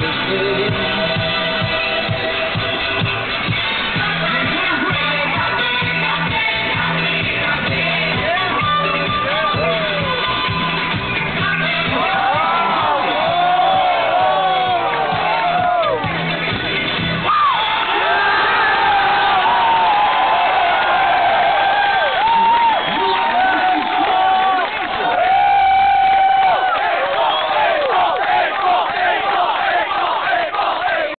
the city.